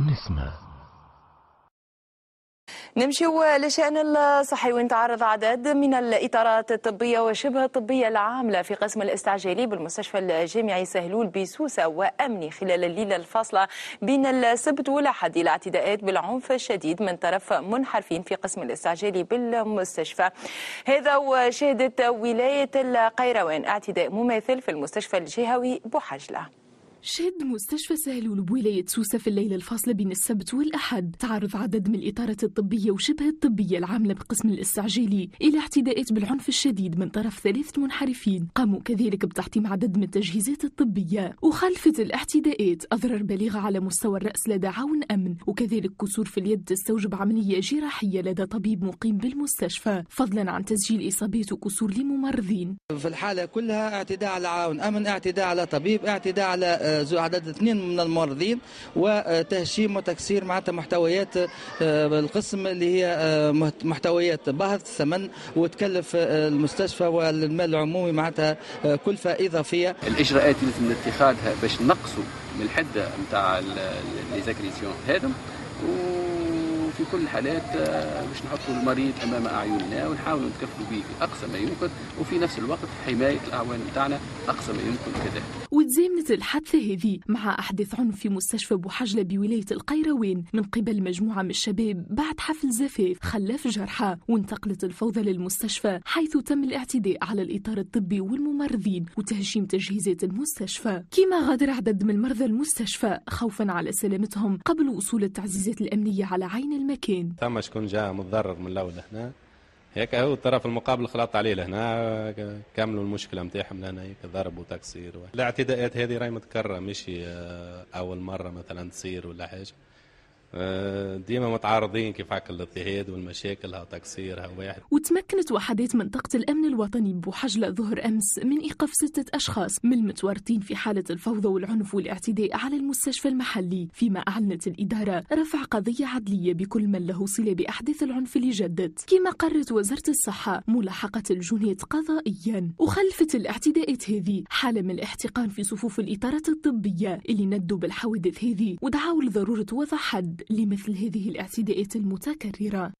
نسمة نمشيو لشأن الصحي وين تعرض عدد من الإطارات الطبية وشبه الطبية العاملة في قسم الاستعجالي بالمستشفى الجامعي سهلول بسوسة وأمني خلال الليلة الفاصلة بين السبت والأحد إلى اعتداءات بالعنف الشديد من طرف منحرفين في قسم الاستعجالي بالمستشفى. هذا وشهدت ولاية القيروان اعتداء مماثل في المستشفى الجهوي بوحجلة. شهد مستشفى سهلول بولاية سوسة في الليلة الفاصلة بين السبت والأحد. تعرض عدد من الإطارات الطبية وشبه الطبية العاملة بقسم الاستعجالي إلى اعتداءات بالعنف الشديد من طرف ثلاثة منحرفين. قاموا كذلك بتحطيم عدد من التجهيزات الطبية. وخلفت الاعتداءات أضرار بالغة على مستوى الرأس لدى عون أمن. وكذلك كسور في اليد تستوجب عملية جراحية لدى طبيب مقيم بالمستشفى. فضلا عن تسجيل إصابات وكسور لممرضين. في الحالة كلها اعتداء على عون أمن اعتداء على طبيب اعتداء على عدد اثنين من الممرضين وتهشيم وتكسير معناتها محتويات آه، القسم اللي هي آه، محتويات باهظ ثمن وتكلف آه، المستشفى والمال العمومي معناتها كلفة إضافية الإجراءات اللي لازم اتخاذها باش نقصوا من الحدة نتاع ليزاكريسيون هذم وفي كل الحالات باش نحطوا المريض أمام أعيننا ونحاولوا نتكفلوا به أقصى ما يمكن وفي نفس الوقت حماية الأعوان بتاعنا أقصى ما يمكن كذلك. وتزامنت الحادثة هذه مع أحداث عنف في مستشفى بوحجلة بولاية القيروان من قبل مجموعة من الشباب بعد حفل زفاف خلاف جرحى وانتقلت الفوضى للمستشفى حيث تم الاعتداء على الإطار الطبي والممرضين وتهشيم تجهيزات المستشفى كما غادر عدد من مرضى المستشفى خوفا على سلامتهم قبل وصول التعزيزات الأمنية على عين المكان. ثم شكون جاء متضرر من الأول هنا. هيك هو الطرف المقابل خلط عليه لهنا. كملوا المشكلة نتاعهم لهنا هيك ضرب وتكسير الاعتداءات هذه راهي متكررة مش آه، أول مرة مثلا تصير ولا حاجة. ديما متعارضين كيف هكا الاضطهاد والمشاكل ها تكسير ها واحد. وتمكنت وحدات منطقة الأمن الوطني بوحجلة ظهر أمس من إيقاف ستة أشخاص من المتورطين في حالة الفوضى والعنف والاعتداء على المستشفى المحلي فيما أعلنت الإدارة رفع قضية عدلية بكل من له صلة بأحداث العنف اللي جدت كما قررت وزارة الصحة ملاحقة الجنية قضائيا وخلفت الاعتداءات هذه حالة من الاحتقان في صفوف الإطارات الطبية اللي ندوا بالحوادث هذه ودعوا لضرورة وضع حد. لمثل هذه الأعتداءات المتكررة.